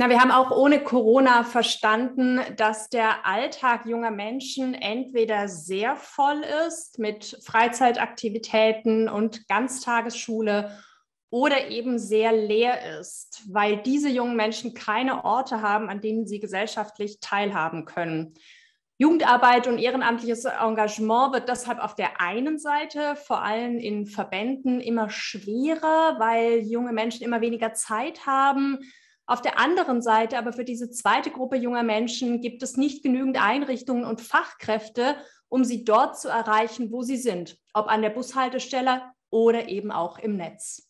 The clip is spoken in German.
Na, wir haben auch ohne Corona verstanden, dass der Alltag junger Menschen entweder sehr voll ist mit Freizeitaktivitäten und Ganztagesschule oder eben sehr leer ist, weil diese jungen Menschen keine Orte haben, an denen sie gesellschaftlich teilhaben können. Jugendarbeit und ehrenamtliches Engagement wird deshalb auf der einen Seite vor allem in Verbänden immer schwerer, weil junge Menschen immer weniger Zeit haben, auf der anderen Seite aber für diese zweite Gruppe junger Menschen gibt es nicht genügend Einrichtungen und Fachkräfte, um sie dort zu erreichen, wo sie sind, ob an der Bushaltestelle oder eben auch im Netz.